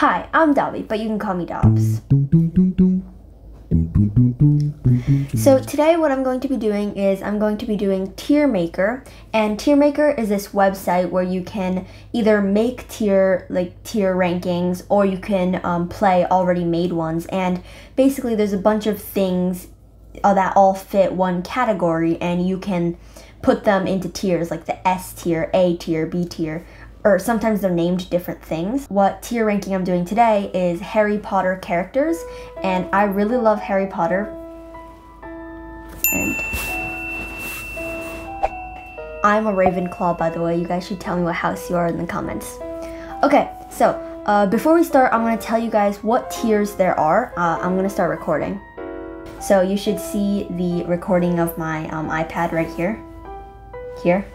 Hi, I'm Dobby, but you can call me Dabz. So today what I'm going to be doing is I'm going to be doing Tier Maker and Tier Maker is this website where you can either make tier like tier rankings or you can um, play already made ones and basically there's a bunch of things uh, that all fit one category and you can put them into tiers like the S tier, A tier, B tier or sometimes they're named different things. What tier ranking I'm doing today is Harry Potter characters, and I really love Harry Potter. And I'm a Ravenclaw, by the way. You guys should tell me what house you are in the comments. Okay, so uh, before we start, I'm gonna tell you guys what tiers there are. Uh, I'm gonna start recording. So you should see the recording of my um, iPad right here. Here.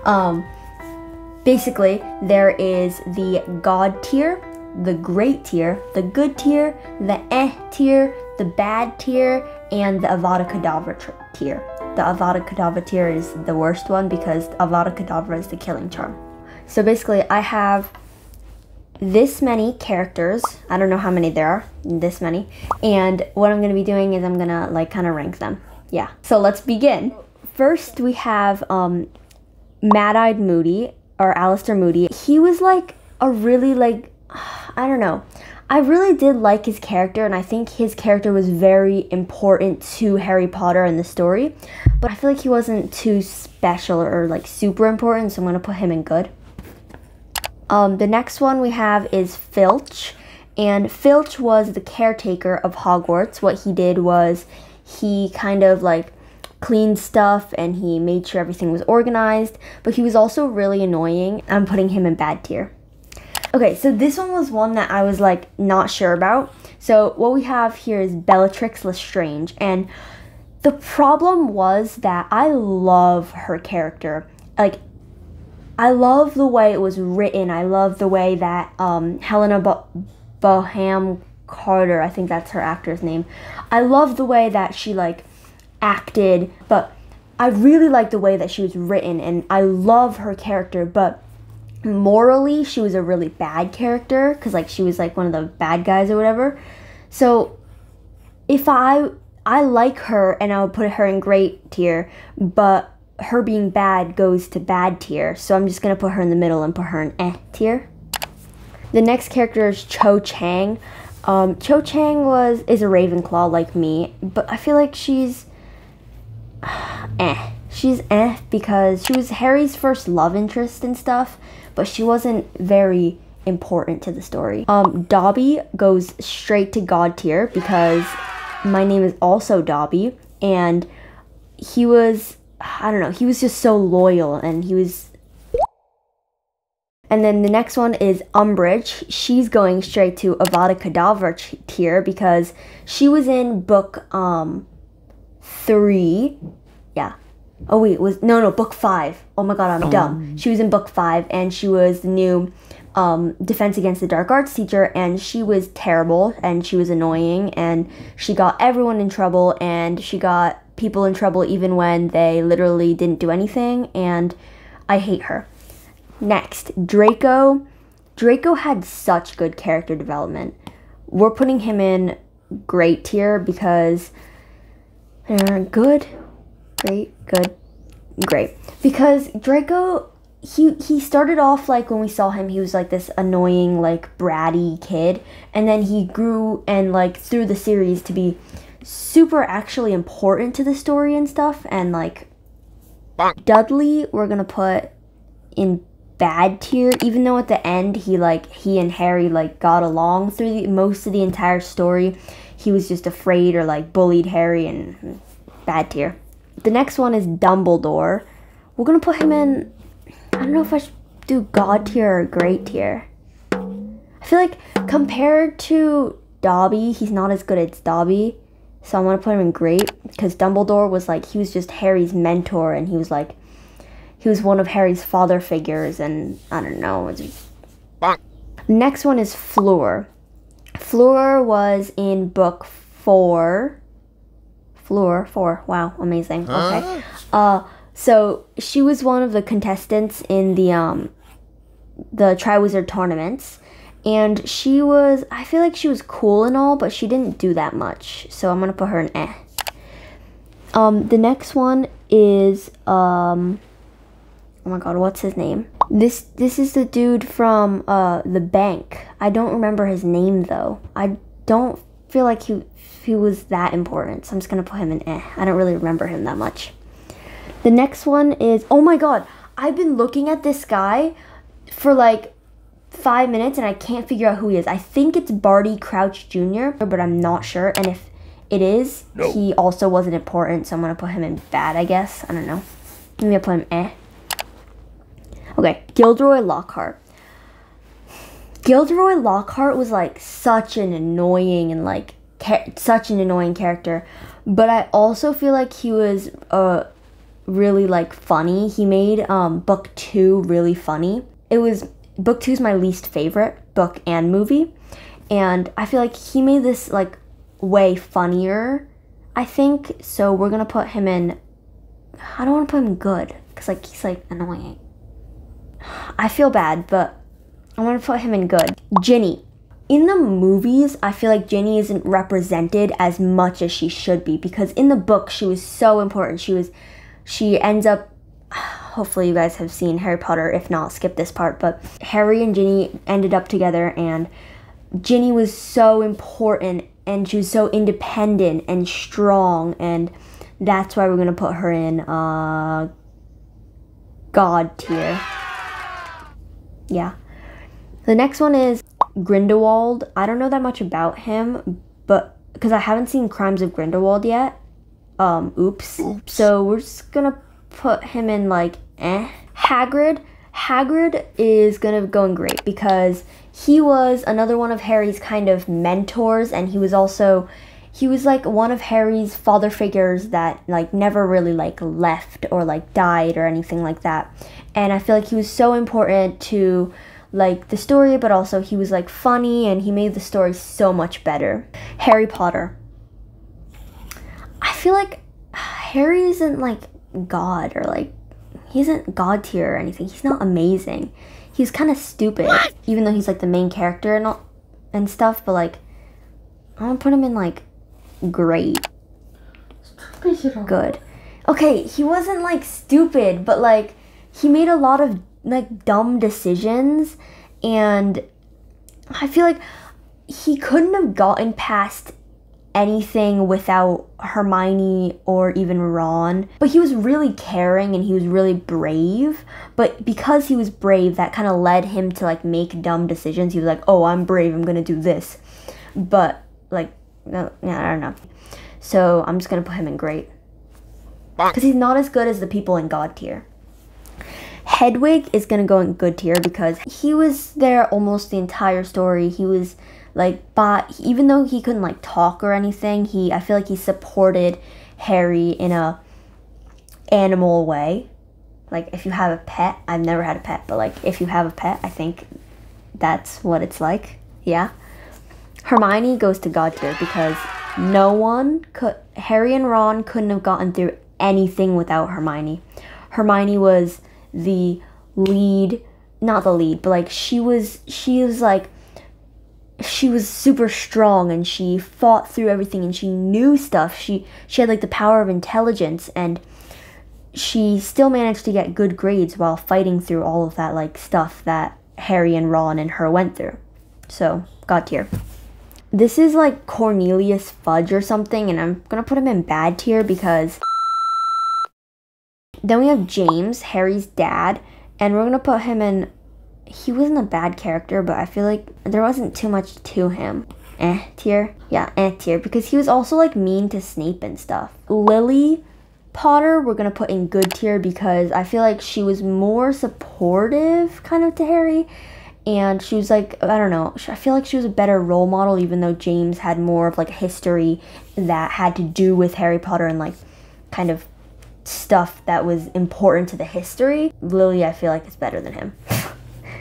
um, Basically, there is the God tier, the great tier, the good tier, the eh tier, the bad tier, and the Avada Kedavra tier. The Avada Kedavra tier is the worst one because Avada Kedavra is the killing charm. So basically, I have this many characters. I don't know how many there are, this many. And what I'm going to be doing is I'm going to like kind of rank them. Yeah. So let's begin. First, we have um, Mad-Eyed Moody or Alastor Moody, he was like a really like I don't know. I really did like his character and I think his character was very important to Harry Potter and the story. But I feel like he wasn't too special or like super important, so I'm gonna put him in good. Um, the next one we have is Filch. And Filch was the caretaker of Hogwarts. What he did was he kind of like cleaned stuff and he made sure everything was organized, but he was also really annoying. I'm putting him in bad tier. Okay, so this one was one that I was like not sure about. So what we have here is Bellatrix Lestrange and the problem was that I love her character. Like I love the way it was written. I love the way that um, Helena Bo- Bonham Carter, I think that's her actor's name. I love the way that she like acted, but I really like the way that she was written and I love her character, but morally she was a really bad character cuz like she was like one of the bad guys or whatever. So if I I like her and I would put her in great tier, but her being bad goes to bad tier. So I'm just going to put her in the middle and put her in eh tier. The next character is Cho Chang. Um, Cho Chang was is a Ravenclaw like me, but I feel like she's eh. She's eh because she was Harry's first love interest and stuff, but she wasn't very important to the story. Um, Dobby goes straight to God tier because my name is also Dobby, and he was, I don't know, he was just so loyal and he was. And then the next one is Umbridge. She's going straight to Avada Kedavra tier because she was in book um three. Yeah. Oh wait, it was no no book five. Oh my god, I'm oh. dumb. She was in book five, and she was the new um, Defense Against the Dark Arts teacher, and she was terrible, and she was annoying, and she got everyone in trouble, and she got people in trouble even when they literally didn't do anything, and I hate her. Next, Draco. Draco had such good character development. We're putting him in great tier because they're good, great, good, great. Because Draco, he he started off like when we saw him, he was like this annoying, like bratty kid, and then he grew and like through the series to be super actually important to the story and stuff. And like Dudley, we're gonna put in bad tier even though at the end he like he and harry like got along through the, most of the entire story he was just afraid or like bullied Harry and bad tier. The next one is Dumbledore. We're gonna put him in. I don't know if I should do God tier or Great tier. I feel like compared to Dobby, he's not as good as Dobby. So I'm gonna put him in Great because Dumbledore was like he was just Harry's mentor and he was like he was one of Harry's father figures and I don't know. Next one is Fleur. Fleur was in book four. Fleur, four. Wow, amazing. Huh? Okay. Uh, so she was one of the contestants in the um, the Triwizard tournaments, And she was, I feel like she was cool and all, but she didn't do that much. So I'm gonna put her in eh. Um, the next one is, um, oh my god, what's his name? This this is the dude from uh the bank. I don't remember his name though. I don't feel like he he was that important. So I'm just gonna put him in eh. I don't really remember him that much. The next one is oh my god. I've been looking at this guy for like five minutes and I can't figure out who he is. I think it's Barty Crouch Jr., but I'm not sure. And if it is, he also wasn't important, so I'm gonna put him in bad, I guess. I don't know. Maybe I'll put him eh. Okay, Gilderoy Lockhart. Gilderoy Lockhart was like such an annoying and like such an annoying character, but I also feel like he was uh really like funny. He made um book 2 really funny. It was book 2 is my least favorite book and movie, and I feel like he made this like way funnier. I think so we're going to put him in I don't want to put him good cuz like he's like annoying. I feel bad, but I want to put him in good. Ginny. In the movies, I feel like Ginny isn't represented as much as she should be because in the book she was so important. She was she ends up hopefully you guys have seen Harry Potter. If not, skip this part. But Harry and Ginny ended up together and Ginny was so important and she was so independent and strong and that's why we're gonna put her in uh God tier yeah. The next one is Grindelwald. I don't know that much about him, but because I haven't seen Crimes of Grindelwald yet. Um, oops. oops. So we're just gonna put him in like eh. Hagrid. Hagrid is gonna go in great because he was another one of Harry's kind of mentors, and he was also he was like one of Harry's father figures that like never really like left or like died or anything like that. And I feel like he was so important to like the story, but also he was like funny and he made the story so much better. Harry Potter. I feel like Harry isn't like God or like he isn't God tier or anything. He's not amazing. He's kind of stupid, what? even though he's like the main character and all, and stuff. But like, I'm gonna put him in like great. Good. Okay, he wasn't like stupid, but like he made a lot of like dumb decisions and I feel like he couldn't have gotten past anything without Hermione or even Ron. But he was really caring and he was really brave. But because he was brave, that kind of led him to like make dumb decisions. He was like, "Oh, I'm brave. I'm going to do this." But like no, yeah, I don't know. So I'm just gonna put him in great. Because he's not as good as the people in God tier. Hedwig is gonna go in good tier because he was there almost the entire story. He was like, but even though he couldn't like talk or anything, he I feel like he supported Harry in a animal way. Like if you have a pet, I've never had a pet, but like if you have a pet, I think that's what it's like. Yeah. Hermione goes to God tier because no one could, Harry and Ron couldn't have gotten through anything without Hermione. Hermione was the lead, not the lead, but like she was, she was like, she was super strong and she fought through everything and she knew stuff. She she had like the power of intelligence and she still managed to get good grades while fighting through all of that like stuff that Harry and Ron and her went through. So, God tier. This is like Cornelius Fudge or something, and I'm gonna put him in bad tier because. Then we have James, Harry's dad, and we're gonna put him in. He wasn't a bad character, but I feel like there wasn't too much to him. Eh tier? Yeah, eh tier, because he was also like mean to Snape and stuff. Lily Potter, we're gonna put in good tier because I feel like she was more supportive kind of to Harry and she was like i don't know i feel like she was a better role model even though james had more of like a history that had to do with harry potter and like kind of stuff that was important to the history. Lily i feel like is better than him.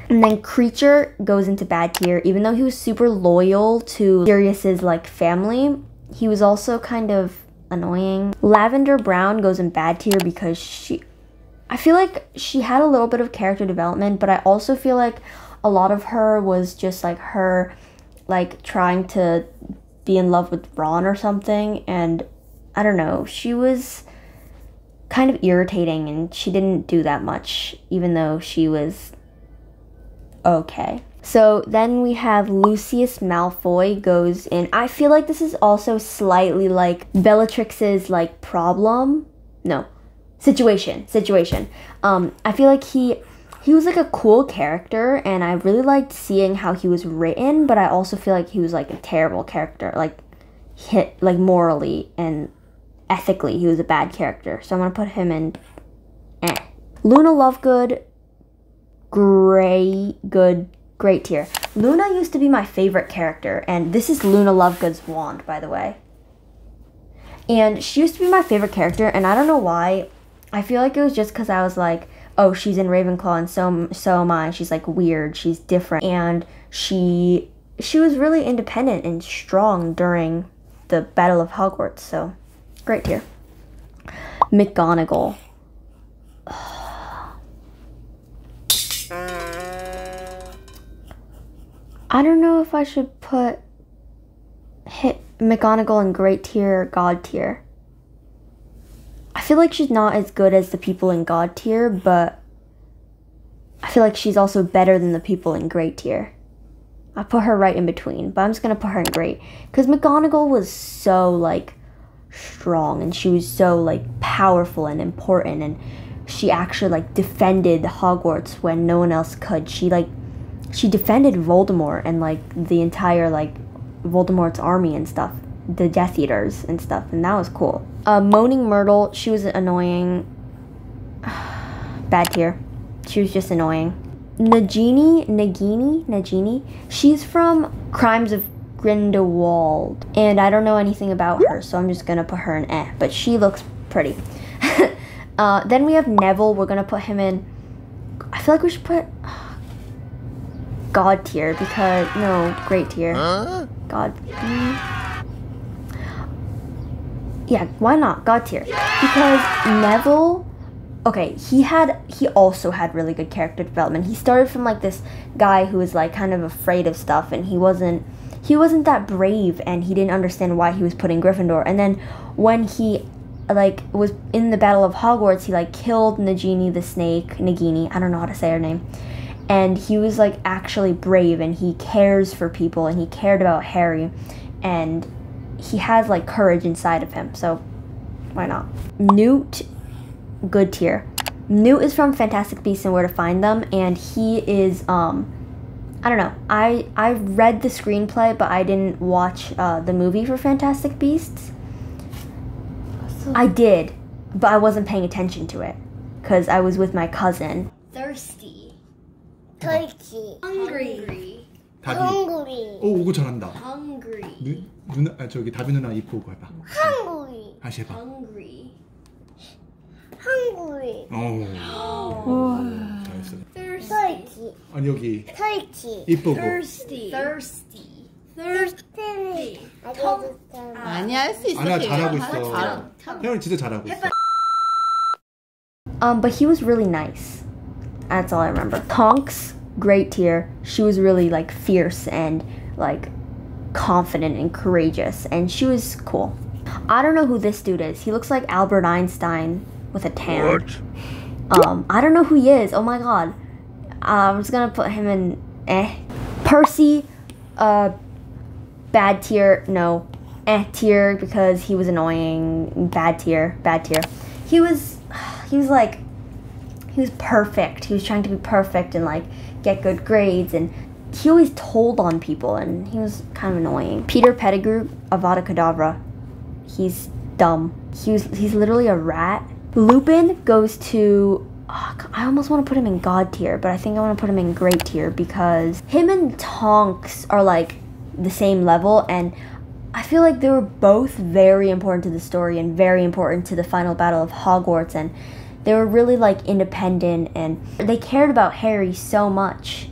And then Kreacher goes into bad tier. Even though he was super loyal to sirius's like family he was also kind of annoying. Lavender brown goes in bad tier because she i feel like she had a little bit of character development but i also feel like a lot of her was just like her like trying to be in love with Ron or something and I don't know, she was kind of irritating and she didn't do that much even though she was okay. So then we have Lucius Malfoy goes in. I feel like this is also slightly like Bellatrix's like problem. No, situation. Situation. Um, I feel like he he was like a cool character and I really liked seeing how he was written, but I also feel like he was like a terrible character, like hit like morally and ethically he was a bad character. So I'm gonna put him in eh. Luna Lovegood, great good great tier. Luna used to be my favorite character, and this is Luna Lovegood's wand, by the way. And she used to be my favorite character, and I don't know why. I feel like it was just because I was like, oh, she's in Ravenclaw and so so am I. She's like weird, she's different, and she she was really independent and strong during the Battle of Hogwarts. So great tier. McGonagall. I don't know if I should put hit McGonagall in great tier or god tier. I feel like she's not as good as the people in God tier, but I feel like she's also better than the people in great tier. I put her right in between, but I'm just gonna put her in great because McGonagall was so like strong and she was so like powerful and important and she actually like defended Hogwarts when no one else could. She like she defended Voldemort and like the entire like Voldemort's army and stuff the Death Eaters and stuff, and that was cool. Uh, Moaning Myrtle, she was annoying. Bad tier. She was just annoying. Nagini, Nagini, Nagini, she's from Crimes of Grindelwald, and I don't know anything about her, so I'm just gonna put her in eh, but she looks pretty. uh, then we have Neville, we're gonna put him in, I feel like we should put God tier, because, no, great tier. Huh? God. Mm yeah, why not? God tier. Because Neville, okay, he had, he also had really good character development. He started from like this guy who was like kind of afraid of stuff and he wasn't, he wasn't that brave and he didn't understand why he was put in Gryffindor. And then when he like was in the Battle of Hogwarts, he like killed Nagini the snake, Nagini, I don't know how to say her name. And he was like actually brave and he cares for people and he cared about Harry and he has like courage inside of him, so why not? Newt, good tier. Newt is from Fantastic Beasts and Where to Find Them, and he is um, I don't know. I I read the screenplay, but I didn't watch uh, the movie for Fantastic Beasts. I did, but I wasn't paying attention to it because I was with my cousin. Thirsty. Turkey. Hungry. 답이. Hungry. 오, 오고 잘한다. Hungry. 누, 누나, 아, 저기 다비 누나 입 보고 해봐. Hungry. 다시 해봐. Hungry. Hungry. 오, 잘했어. Thirsty. Turkey. 아니 여기 Turkey. 입 보고. Thirsty. Thirsty. Thirsty. 알려줬잖아. 아니야 할 수 있어. 아니야 걔. 잘하고 잘- 있어. 잘- 태연이 진짜 잘하고 있어. Um, but he was really nice. That's all I remember. Tonks, great tier. She was really like fierce and like confident and courageous, and she was cool. I don't know who this dude is. He looks like Albert Einstein with a tan. Um, I don't know who he is. Oh my god. Uh, I'm just gonna put him in eh. Percy, uh, bad tier. No, eh tier because he was annoying. Bad tier. Bad tier. He was, he was like, he was perfect. He was trying to be perfect and like get good grades and he always told on people and he was kind of annoying. Peter Pettigrew, Avada Kedavra. He's dumb. He was, he's literally a rat. Lupin goes to oh, I almost want to put him in God tier, but I think I want to put him in Great tier because him and Tonks are like the same level, and I feel like they were both very important to the story and very important to the final battle of Hogwarts, and they were really like independent and they cared about Harry so much.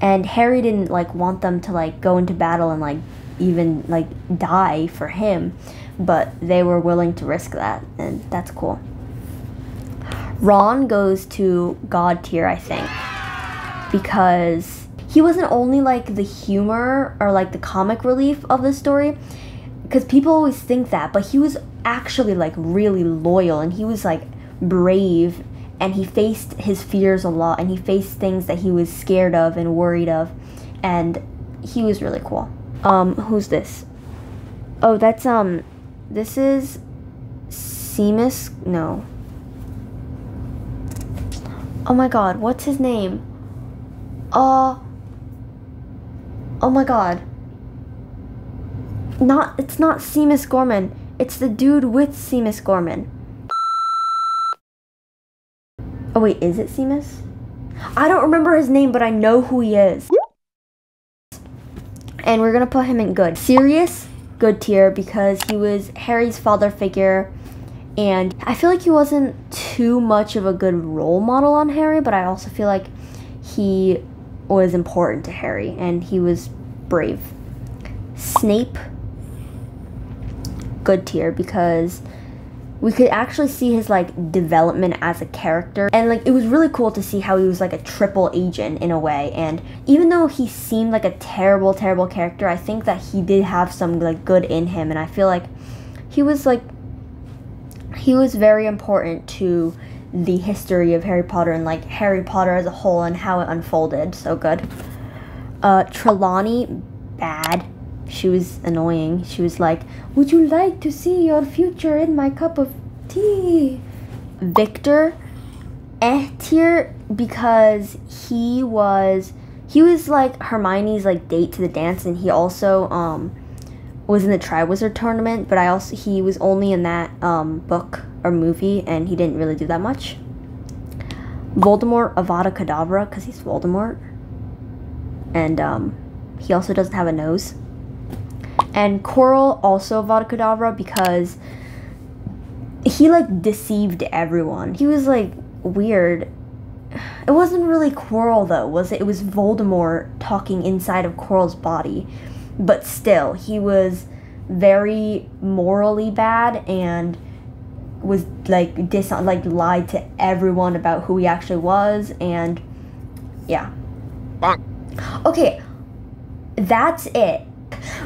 And Harry didn't like want them to like go into battle and like even like die for him, but they were willing to risk that, and that's cool. Ron goes to God tier, I think, because he wasn't only like the humor or like the comic relief of the story because people always think that but he was actually like really loyal and he was like brave and he faced his fears a lot and he faced things that he was scared of and worried of and he was really cool. Um who's this? Oh that's um this is Seamus? No. Oh my god what's his name? Uh oh my god. Not it's not Seamus Gorman. It's the dude with Seamus Gorman Oh wait, is it Seamus? I don't remember his name, but I know who he is. And we're gonna put him in good. Sirius, good tier because he was Harry's father figure. And I feel like he wasn't too much of a good role model on Harry, but I also feel like he was important to Harry and he was brave. Snape, good tier because we could actually see his like development as a character. And like it was really cool to see how he was like a triple agent in a way. And even though he seemed like a terrible terrible character i think that he did have some like good in him. And i feel like he was like he was very important to the history of harry potter and like harry potter as a whole and how it unfolded. So good. Uh trelawney she was annoying. She was like, Would you like to see your future in my cup of tea? Viktor, eh tier because he was he was like Hermione's like date to the dance and he also um was in the Triwizard tournament, but I also he was only in that um book or movie and he didn't really do that much. Voldemort Avada Kedavra because he's Voldemort. And um he also doesn't have a nose. And Quirrell also Kedavra because he like deceived everyone. He was like weird. It wasn't really Quirrell though, was it? It was Voldemort talking inside of Quirrell's body. But still, he was very morally bad and was like dis like lied to everyone about who he actually was and yeah. Okay, that's it.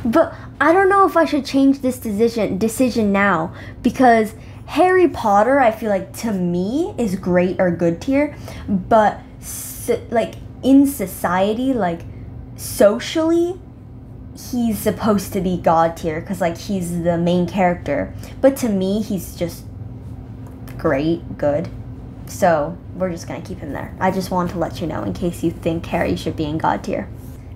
But I don't know if I should change this decision decision now because Harry Potter I feel like to me is great or good tier, but so, like in society like socially he's supposed to be god tier cuz like he's the main character. But to me he's just great, good. So, we're just to keep him there. I just want to let you know in case you think Harry should be in god tier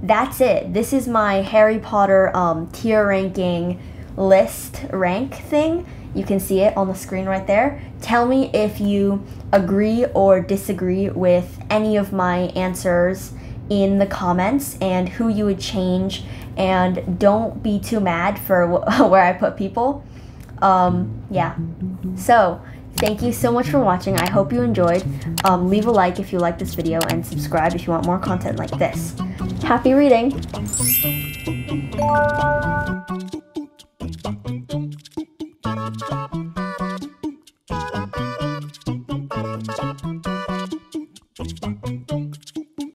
that's it. This is my Harry Potter um, tier ranking list rank thing. You can see it on the screen right there. Tell me if you agree or disagree with any of my answers in the comments and who you would change. And don't be too mad for where I put people. Um, yeah. So, thank you so much for watching. I hope you enjoyed. Um, leave a like if you like this video and subscribe if you want more content like this. Happy reading!